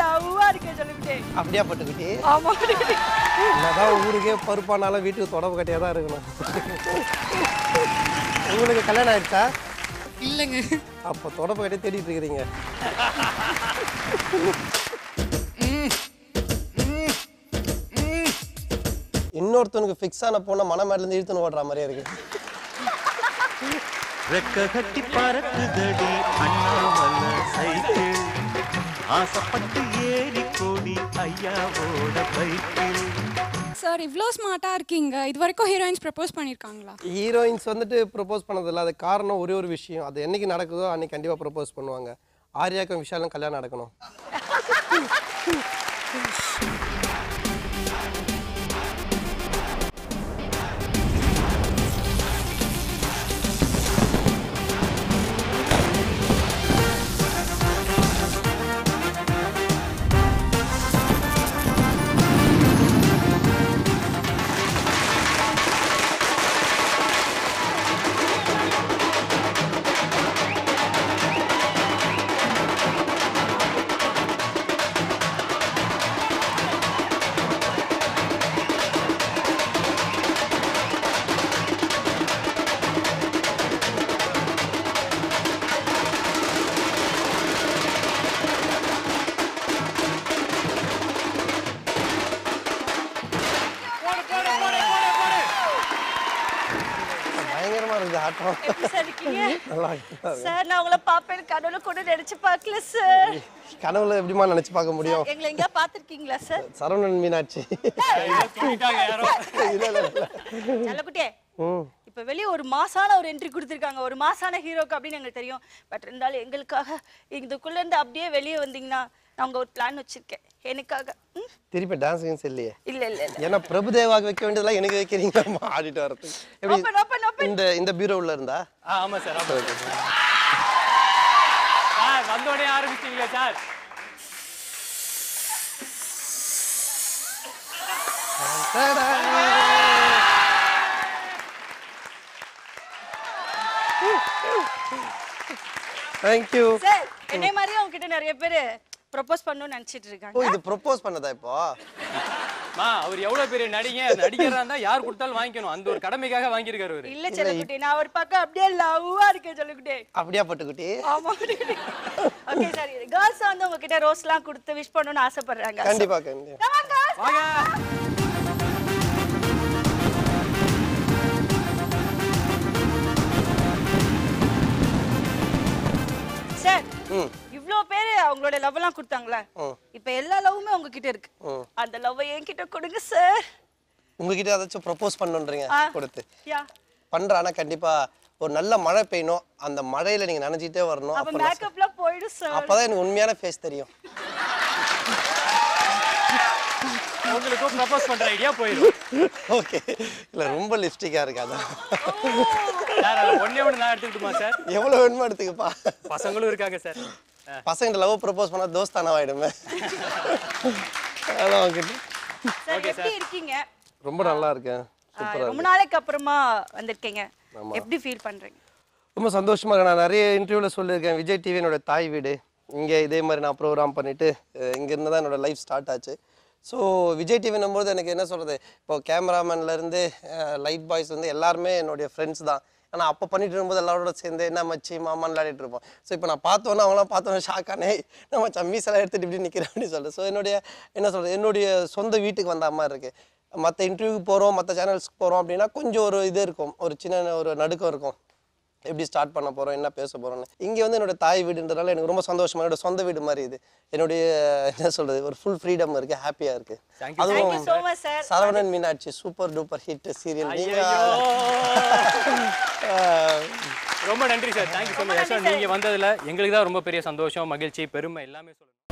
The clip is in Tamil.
லவ்வா இருக்கேன் சொல்லிவிட்டேன் அப்படியா பட்டுக்கிட்டி? ஆமா. என்னதான் ஊருக்கே பருப்பானாலும் வீட்டுக்கு தொடர்பு கட்டியாக தான் இருக்கணும். உங்களுக்கு கல்யாணம் ஆயிடுச்சா? இல்லைங்க. அப்போ தொடர்பு கட்டி தேடிட்டு இருக்கிறீங்க. இன்னொருத்தனுக்கு ஃபிக்ஸ் ஆன பொண்ணை மனமேலேருந்து இழுத்துன்னு ஓடுற மாதிரியே இருக்கு. ரெக்க கட்டி பறக்குதடி அண்ணாமல சைக்கிள். ஆசைப்பட்டு ஏறி கோடி ஐயாவோட பைக்கில். சார் இவ்வளோ ஸ்மார்ட்டாக இருக்கீங்க. இது வரைக்கும் ஹீரோயின்ஸ் ப்ரப்போஸ் பண்ணியிருக்காங்களா ஹீரோயின்ஸ் வந்துட்டு ப்ரப்போஸ் பண்ணதில்ல. அது காரணம் ஒரே ஒரு விஷயம். அது என்னைக்கு நடக்குதோ அன்னைக்கு கண்டிப்பாக ப்ரப்போஸ் பண்ணுவாங்க. ஆர்யாக்கும் விஷாலும் கல்யாணம் நடக்கணும். இருக்குது ஆட்டம் எப்படி சார் இருக்கீங்க? நல்லா இருக்கு. சார். நான் உங்களை பாப்பேன் கனவுல கூட நினைச்சு பார்க்கல சார். கனவுல எப்படிமா நினைச்சு பார்க்க முடியும்? எங்களை எங்கேயா பார்த்திருக்கீங்களா சார்? சரவணன் மீனாட்சி. இல்ல, இல்ல, ம். இப்ப வெளியே ஒரு மாசான ஒரு என்ட்ரி கொடுத்துருக்காங்க. ஒரு மாசான ஹீரோக்கு அப்படின்னு எங்களுக்கு தெரியும். பட் இருந்தாலும் எங்களுக்காக இதுக்குள்ள இருந்து அப்படியே வெளியே வந்தீங்கன்னா நான் உங்க ஒரு பிளான் வச்சிருக்கேன். எனக்காக? திருப்பி டான்ஸிங் இல்லையே? இல்ல இல்ல இல்ல. ஏன்னா பிரபுதேவாக்கு வைக்க வேண்டியதெல்லாம் எனக்கு வைக்கிறீங்க ஆடிட்டு வரதுக்கு. எப்படி இந்த இந்த பீரோ உள்ள இருந்தா? ஆ, ஆமா சார் ஆமா. சார் சார் வந்த உடனே ஆரம்பிச்சிட்டீங்களா சார் தேங்க்யூ சார் என்னை மாதிரியே உங்ககிட்ட நிறைய பேர் ப்ரொபோஸ் பண்ணணும்னு நினைச்சிட்டு ஓ இருக்காங்க இது ப்ரொபோஸ் பண்ணதா இப்போ? மா அவர் எவ்வளவு பெரிய நடிகை? நடிகரா இருந்தா யார் கொடுத்தாலும் வாங்கிக்கணும். அந்த ஒரு கடமைக்காக வாங்கியிருக்காரு அவரு. இல்ல செல்லக்குட்டி நான் ஒரு பக்கம் அப்படியே லவ்வா இருக்கேன் சொல்லிக்கிட்டே. அப்படியா பட்டுக்குட்டி? ஆமா ஓகே சார் கேர்ள்ஸ் வந்து உங்ககிட்ட ரோஸ்லாம் கொடுத்து விஷ் பண்ணணும்னு ஆசைப்படுறாங்க. கண்டிப்பா கண்டிப்பா. வாங்க. இவ்ளோ பேர் அவங்களோட லவ் எல்லாம் கொடுத்தாங்களே. இப்ப எல்லா லவ்வுமே உங்ககிட்ட இருக்கு. அந்த லவ் என்கிட்ட கொடுங்க சார் உங்ககிட்ட ஏதாச்சும் ப்ரொபோஸ் பண்ணுன்றீங்க. கொடுத்து. யா. பண்ற ஆனா கண்டிப்பா ஒரு நல்ல மழை பெய்யணும். அந்த மழையில நீங்க நனைஞ்சிட்டே வரணும். அப்ப மேக்கப்லாம் போயிடும் சார் அப்பதான் எனக்கு உண்மையான ஃபேஸ் தெரியும். உங்களுக்கும் ப்ரப்போஸ் பண்ற ஐடியா போயிடும். ஓகே இல்ல ரொம்ப லிப்ஸ்டிக்கா இருக்கு அதான். சார் ஒண்ணு நான் எடுத்துக்கிட்டுமா சார்? எவ்வளவு வேணுமோ எடுத்துக்கப்பா. பசங்களும் இருக்காங்க சார். பசங்க லவ் ப்ரொபோஸ் பண்ணா தோஸ்தானா ஆயிடுமே அதான் உங்ககிட்ட சார் எப்படி இருக்கீங்க? ரொம்ப நல்லா இருக்கேன். ரொம்ப நாளைக்கு அப்புறமா வந்திருக்கீங்க. எப்படி ஃபீல் பண்றீங்க? ரொம்ப சந்தோஷமா இருக்கு. நான் நிறைய இன்டர்வியூவில் சொல்லியிருக்கேன். விஜய் டிவி என்னோட தாய் வீடு. இங்கே இதே மாதிரி நான் ப்ரோக்ராம் பண்ணிட்டு அஹ், இங்க இருந்து தான் என்னோட லைஃப் ஸ்டார்ட் ஆச்சு. ஸோ விஜய் டிவின்னும் போது எனக்கு என்ன சொல்றது? இப்போ கேமராமேன்ல இருந்து லைட் பாய்ஸ் வந்து எல்லாருமே என்னுடைய ஃப்ரெண்ட்ஸ் தான். ஆனால் அப்போ பண்ணிட்டு இருக்கும்போது எல்லாரோட சேர்ந்து என்ன மச்சி மாமான்னு விளையாடிட்டு இருப்போம். ஸோ இப்போ நான் பார்த்தோன்னா அவங்களாம் பார்த்தோன்னே ஷாக்கானே நம்ம நம்ம சம்மீஸெல்லாம் எடுத்துட்டு இப்படி நிற்கிறேன் அப்படின்னு சொல்லிட்டு. ஸோ என்னுடைய என்ன சொல்கிறது என்னுடைய சொந்த வீட்டுக்கு வந்த மாதிரி இருக்குது மற்ற இன்டர்வியூக்கு போகிறோம் மற்ற சேனல்ஸ்க்கு போகிறோம் அப்படின்னா கொஞ்சம் ஒரு இது இருக்கும் ஒரு சின்ன ஒரு நடுக்கம் இருக்கும். எப்படி ஸ்டார்ட் பண்ண போகிறோம் என்ன பேச போகிறோம்னு இங்கே வந்து என்னோட தாய் வீடுன்றதால எனக்கு ரொம்ப சந்தோஷமா என்னோட சொந்த வீடு மாதிரி இது. என்னுடைய என்ன சொல்றது ஒரு ஃபுல் ஃப்ரீடம் இருக்கு ஹாப்பியாக இருக்கு. Thank you. Thank you so much sir Saravanan Meenakshi super duper hit serial ரொம்ப நன்றி sir thank you so much sir நீங்க வந்ததுல எங்களுக்கு தான் ரொம்ப பெரிய சந்தோஷம் மகிழ்ச்சி பெருமை எல்லாமே சொல்லணும்